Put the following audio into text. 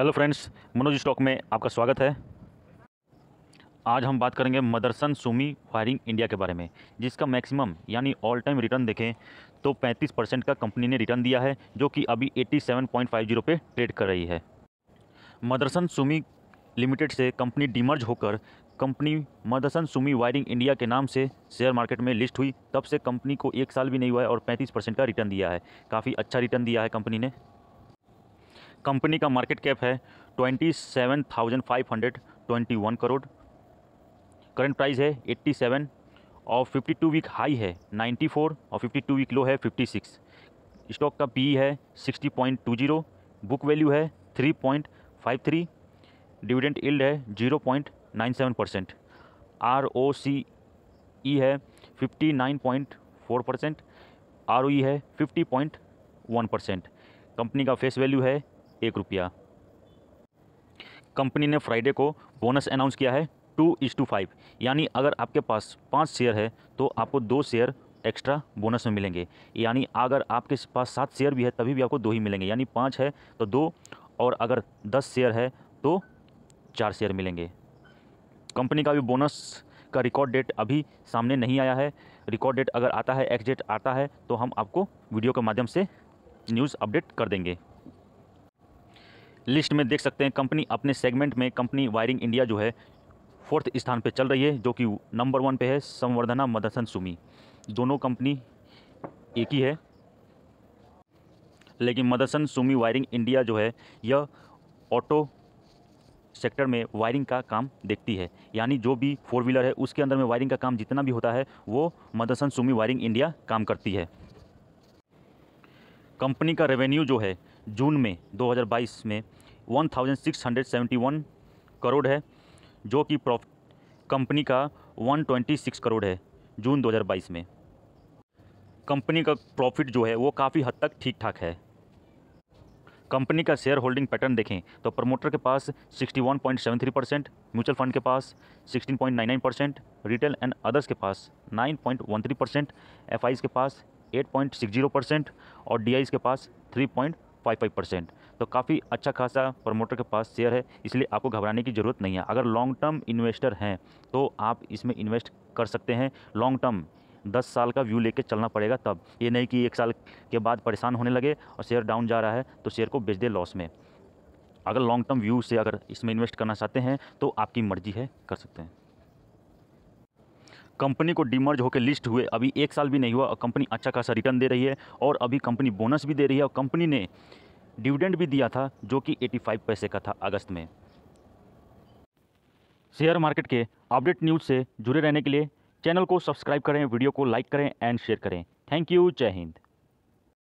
Hello friends, Manoj stock में आपका स्वागत है। आज हम बात करेंगे मदरसन सुमी वायरिंग इंडिया के बारे में, जिसका मैक्सिमम यानी ऑल टाइम रिटर्न देखें तो 35 परसेंट का कंपनी ने रिटर्न दिया है, जो कि अभी 87.50 पे ट्रेड कर रही है। मदरसन सुमी लिमिटेड से कंपनी डिमर्ज होकर company Motherson Sumi wiring India के नाम से शेयर मार्केट में लिस्ट हुई, तब से कंपनी को एक साल भी नहीं हुआ है और 35 परसेंट का रिटर्न दिया है। काफ़ी अच्छा रिटर्न दिया है कंपनी ने। कंपनी का मार्केट कैप है twenty seven thousand five hundred, twenty one crore. Current price है एट्टी सेवन, और फिफ्टी टू वीक हाई है नाइन्टी फोर, और फिफ्टी टू वीक लो है फिफ्टी सिक्स। स्टॉक का पी है sixty point two zero, book value है three point five three dividend yield है zero point nine seven percent. R O C E है fifty nine point four percent, R O E है fifty point one percent. Company का face value है एक रुपया। Company ने Friday को bonus announce किया है, टू इज़ टू फाइव। यानी अगर आपके पास पाँच शेयर है तो आपको दो शेयर एक्स्ट्रा बोनस में मिलेंगे। यानी अगर आपके पास सात शेयर भी है, तभी भी आपको दो ही मिलेंगे। यानी पाँच है तो दो, और अगर दस शेयर है तो चार शेयर मिलेंगे। कंपनी का भी बोनस का रिकॉर्ड डेट अभी सामने नहीं आया है। रिकॉर्ड डेट अगर आता है, एक्स डेट आता है तो हम आपको वीडियो के माध्यम से न्यूज़ अपडेट कर देंगे। लिस्ट में देख सकते हैं, कंपनी अपने सेगमेंट में, कंपनी वायरिंग इंडिया जो है, फोर्थ स्थान पे चल रही है, जो कि नंबर वन पे है, संवर्धना मदरसन सुमी। दोनों कंपनी एक ही है। लेकिन मदरसन सुमी वायरिंग इंडिया जो है, यह ऑटो सेक्टर में वायरिंग का काम देखती है। यानी जो भी फोर व्हीलर है, उसके अंदर में वायरिंग का काम जितना भी होता है, वो मदरसन सुमी वायरिंग इंडिया काम करती है। कंपनी का रेवेन्यू जो है जून में 2022 में 1671 करोड़ है, जो कि प्रॉफ, कंपनी का 126 करोड़ है, जून 2022 में। कंपनी का प्रॉफिट जो है, वो काफ़ी हद तक ठीक ठाक है। कंपनी का शेयर होल्डिंग पैटर्न देखें तो प्रमोटर के पास 61.73 परसेंट, म्यूचुअल फंड के पास 16.99 परसेंट, रिटेल एंड अदर्स के पास 9.13 परसेंट एफ़ के पास 8.60 परसेंट और डीआई के पास 3.55 परसेंट तो काफ़ी अच्छा खासा प्रमोटर के पास शेयर है, इसलिए आपको घबराने की ज़रूरत नहीं है। अगर लॉन्ग टर्म इन्वेस्टर हैं तो आप इसमें इन्वेस्ट कर सकते हैं। लॉन्ग टर्म दस साल का व्यू लेके चलना पड़ेगा तब। ये नहीं कि एक साल के बाद परेशान होने लगे और शेयर डाउन जा रहा है तो शेयर को बेच दे लॉस में। अगर लॉन्ग टर्म व्यू से अगर इसमें इन्वेस्ट करना चाहते हैं तो आपकी मर्ज़ी है, कर सकते हैं। कंपनी को डिमर्ज होकर लिस्ट हुए। अभी एक साल भी नहीं हुआ और कंपनी अच्छा खासा रिटर्न दे रही है और अभी कंपनी बोनस भी दे रही है और कंपनी ने डिविडेंड भी दिया था, जो कि 85 पैसे का था अगस्त में। शेयर मार्केट के अपडेट न्यूज़ से जुड़े रहने के लिए चैनल को सब्सक्राइब करें, वीडियो को लाइक करें एंड शेयर करें। थैंक यू जय हिंद